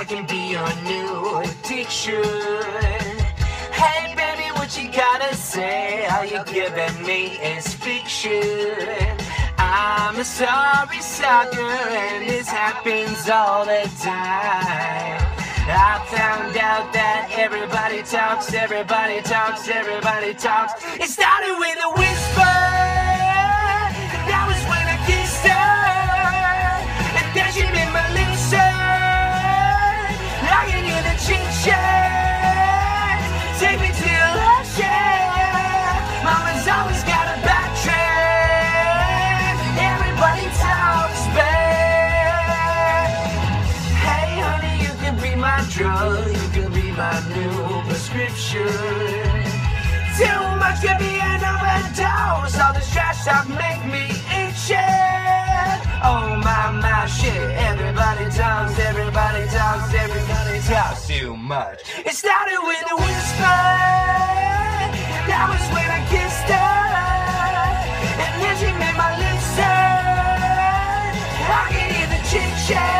I can be your new addiction. Hey baby, what you gotta say? All you're giving me is fiction. I'm a sorry sucker, and this happens all the time. I found out that everybody talks, everybody talks, everybody talks. It started with a whisper. drug, you could be my new prescription. Too much could be an overdose. All this trash talk make me itching. Oh my my shit, everybody talks, everybody talks, everybody talks too much. It started with a whisper. That was when I kissed her, and then she made my lips turn. I can hear the chit chat.